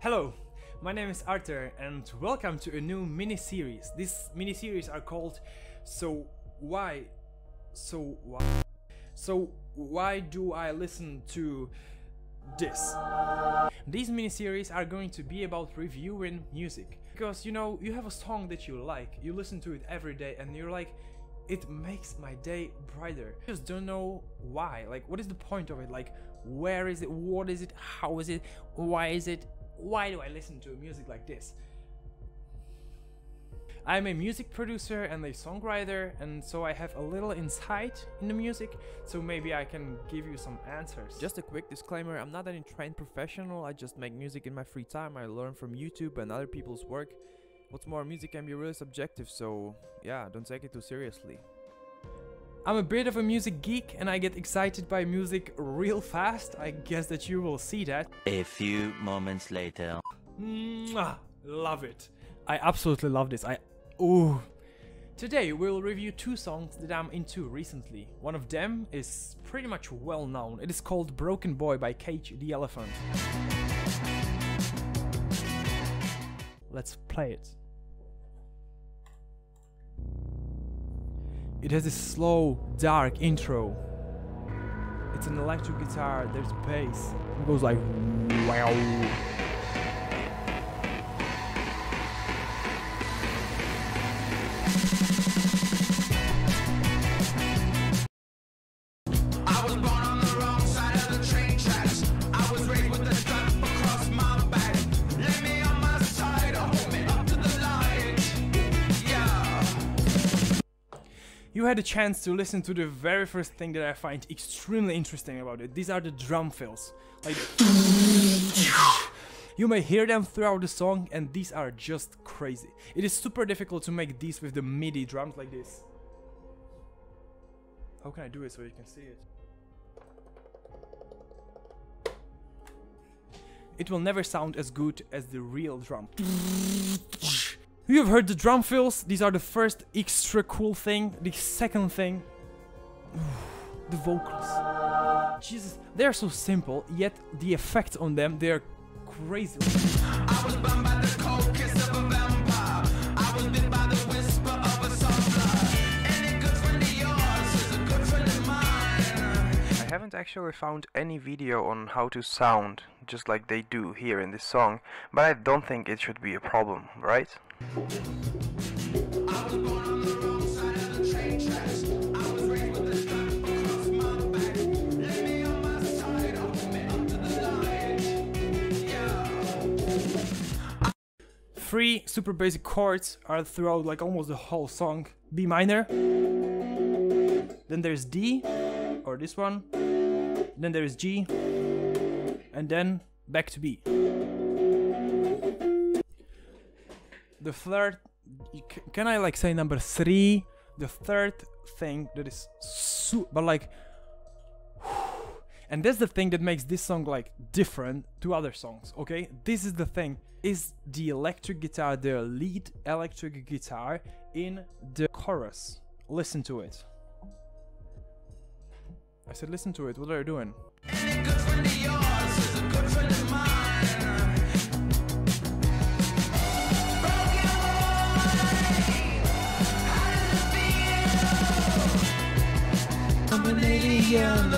Hello, my name is Artur and welcome to a new mini series. These mini series are called So Why So Why So Why Do I Listen to This? These mini series are going to be about reviewing music. Because you know, you have a song that you like, you listen to it every day and you're like, it makes my day brighter. I just don't know why. Like, what is the point of it? Like, where is it? What is it? How is it? Why is it? Why do I listen to music like this? I'm a music producer and a songwriter, and so I have a little insight in the music, so maybe I can give you some answers. Just a quick disclaimer I'm not any trained professional, I just make music in my free time, I learn from YouTube and other people's work. What's more, music can be really subjective, so yeah, don't take it too seriously. I'm a bit of a music geek and I get excited by music real fast. I guess that you will see that. A few moments later. Mwah! Love it. I absolutely love this. I ooh. Today we'll review two songs that I'm into recently. One of them is pretty much well known. It is called Broken Boy by Cage the Elephant. Let's play it. It has a slow, dark intro. It's an electric guitar, there's bass. It goes like wow. You had a chance to listen to the very first thing that I find extremely interesting about it. These are the drum fills. Like You may hear them throughout the song and these are just crazy. It is super difficult to make these with the MIDI drums like this. How can I do it so you can see it? It will never sound as good as the real drum. You have heard the drum fills. These are the first extra cool thing. The second thing, the vocals. Jesus, they are so simple, yet the effect on them, they are crazy. I haven't actually found any video on how to sound, just like they do here in this song, but I don't think it should be a problem, right? Three super basic chords are throughout like almost the whole song. B minor. Then there's D, or this one. Then there's G. And then back to B. The third, can I like say number three? The third thing that is but like, and that's the thing that makes this song like different to other songs. Okay, this is the thing: is the electric guitar, the lead electric guitar in the chorus. Listen to it. I said, listen to it. What are you doing? It feel?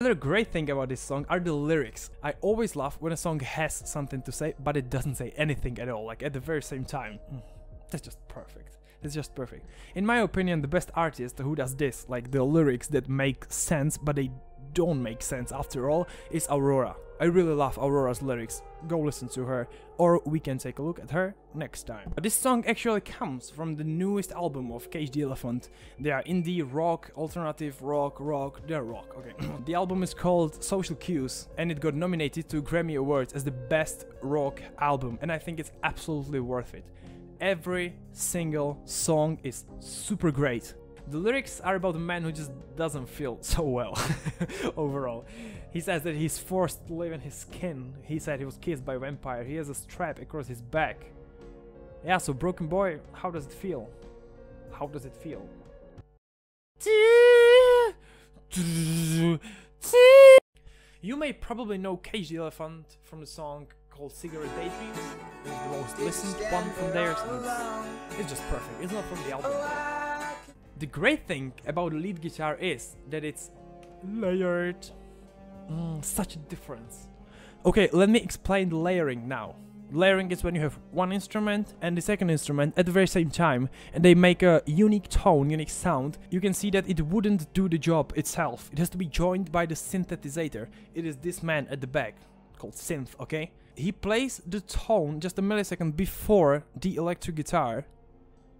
Another great thing about this song are the lyrics. I always love when a song has something to say, but it doesn't say anything at all, like at the very same time. Mm, That's just perfect. That's just perfect. In my opinion, the best artist who does this, like the lyrics that make sense, but they don't make sense after all, is Aurora. I really love Aurora's lyrics. Go listen to her, or we can take a look at her next time. But this song actually comes from the newest album of Cage the Elephant. They are indie, rock, alternative, rock, rock, they're rock, okay. the album is called Social Cues, and it got nominated to Grammy Awards as the best rock album, and I think it's absolutely worth it. Every single song is super great. The lyrics are about a man who just doesn't feel so well overall. He says that he's forced to live in his skin. He said he was kissed by a vampire. He has a strap across his back. Yeah, so Broken Boy, how does it feel? How does it feel? You may probably know Cage the Elephant from the song called Cigarette Daydreams. It's the most listened one from theirs. It's, it's just perfect. It's not from the album. The great thing about the lead guitar is that it's layered. Mm, such a difference. Okay, let me explain the layering now. Layering is when you have one instrument and the second instrument at the very same time, and they make a unique tone, unique sound. You can see that it wouldn't do the job itself. It has to be joined by the synthesizer. It is this man at the back, called Synth, okay? He plays the tone just a millisecond before the electric guitar,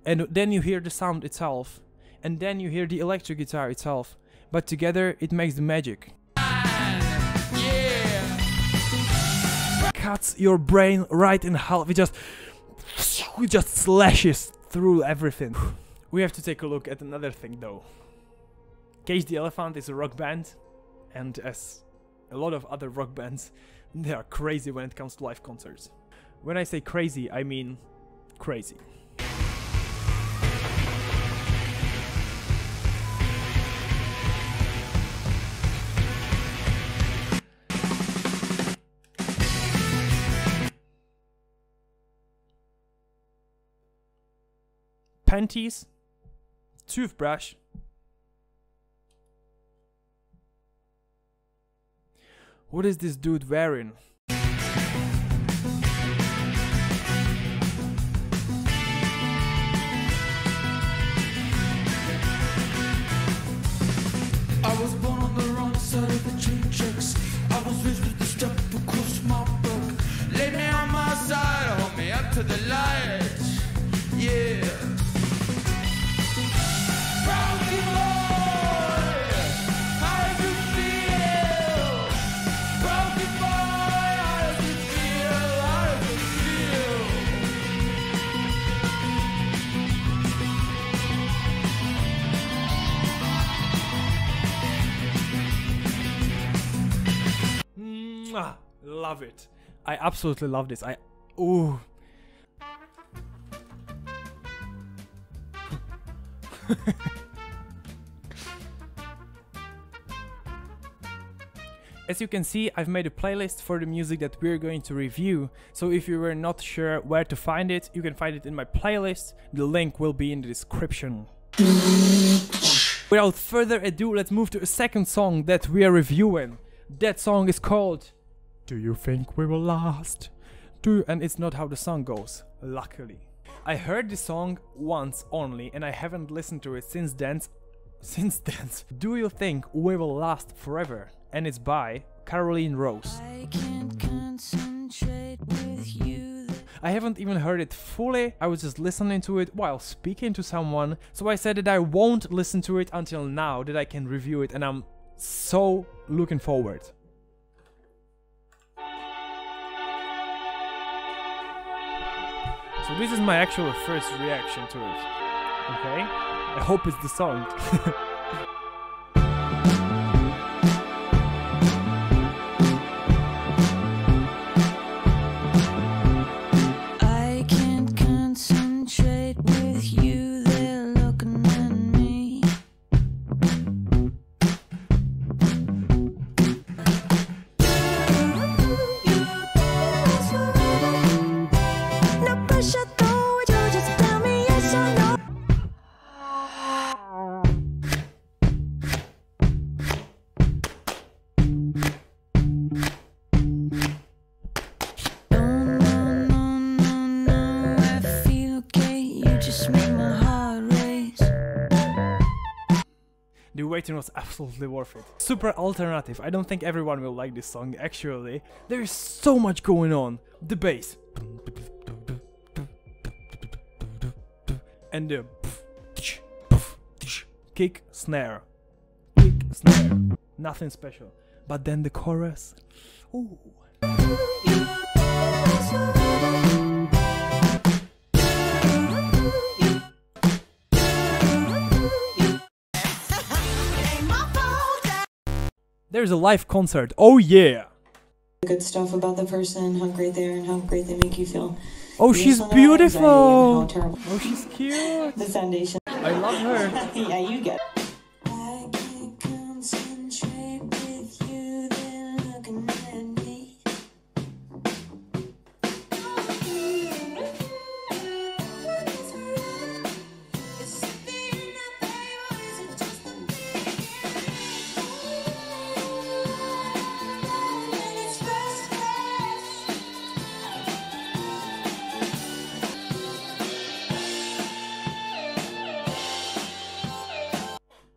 and then you hear the sound itself, and then you hear the electric guitar itself. But together it makes the magic. Yeah. Cuts your brain right in half. It just it just slashes through everything. We have to take a look at another thing though. Cage the Elephant is a rock band, and as a lot of other rock bands, they are crazy when it comes to live concerts. When I say crazy, I mean crazy. panties, toothbrush, What is this dude wearing? Love it. I absolutely love this. I ooh. As you can see, I've made a playlist for the music that we're going to review, so if you were not sure where to find it, you can find it in my playlist. The link will be in the description. Without further ado, let's move to a second song that we are reviewing. That song is called Do You Think We Will Last? Do and it's not how the song goes, luckily. I heard the song once only and I haven't listened to it since then. Since then. Do you think we will last forever? And it's by Caroline Rose. I can't concentrate with you. I haven't even heard it fully, I was just listening to it while speaking to someone, so I said that I won't listen to it until now that I can review it, and I'm so looking forward. So this is my actual first reaction to it. Okay? I hope it's the song. waiting was absolutely worth it. Super alternative. I don't think everyone will like this song actually. There is so much going on. The bass. And the kick, snare. Kick, snare. Nothing special. But then the chorus. Ooh. There's a live concert. Oh yeah. good stuff about the person, how great they are, and how great they make you feel. Oh, This she's one about anxiety and beautiful. Oh, she's cute. the foundation. I love her. yeah, you get. I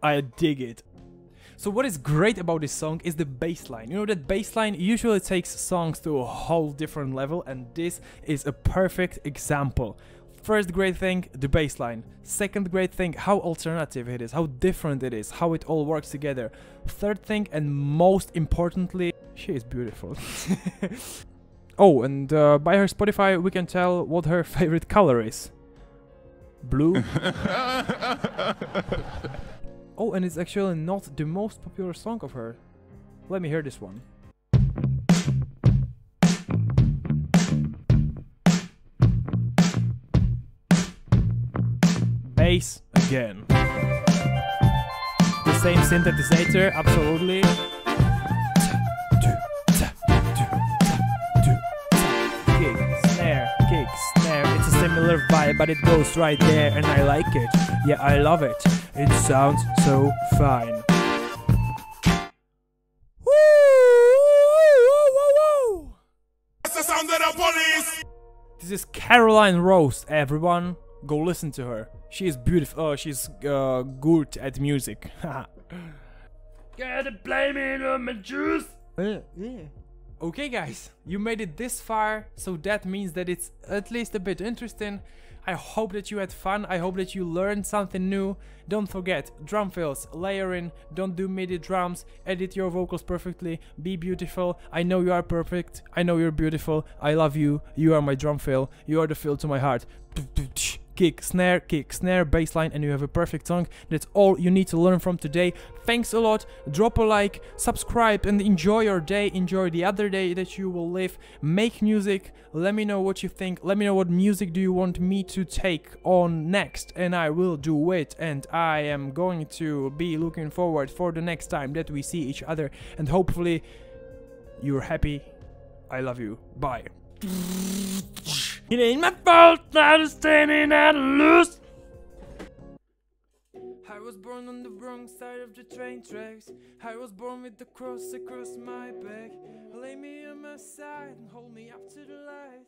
I dig it. So what is great about this song is the bass line. You know that bass line usually takes songs to a whole different level and this is a perfect example. First great thing, the bass line. Second great thing, how alternative it is, how different it is, how it all works together. Third thing and most importantly, she is beautiful. oh, and uh, by her Spotify we can tell what her favorite color is. Blue. Oh, and it's actually not the most popular song of her. Let me hear this one. Bass again. The same synthesizer, absolutely. Kick, snare, kick, snare. It's a similar vibe, but it goes right there, and I like it. Yeah, I love it. It sounds so fine. This is Caroline Rose, everyone. Go listen to her. She is beautiful. Oh, she's uh, good at music. Gotta play me on my juice. Okay, guys, you made it this far, so that means that it's at least a bit interesting. I hope that you had fun. I hope that you learned something new. Don't forget drum fills, layering, don't do MIDI drums, edit your vocals perfectly, be beautiful. I know you are perfect. I know you're beautiful. I love you. You are my drum fill. You are the fill to my heart. Kick, snare, kick, snare, bassline, and you have a perfect song. That's all you need to learn from today. Thanks a lot. Drop a like, subscribe, and enjoy your day. Enjoy the other day that you will live. Make music. Let me know what you think. Let me know what music do you want me to take on next, and I will do it. And I am going to be looking forward for the next time that we see each other, and hopefully you're happy. I love you. Bye. It ain't my fault I'm standing at loose. I was born on the wrong side of the train tracks. I was born with the cross across my back. Lay me on my side and hold me up to the light.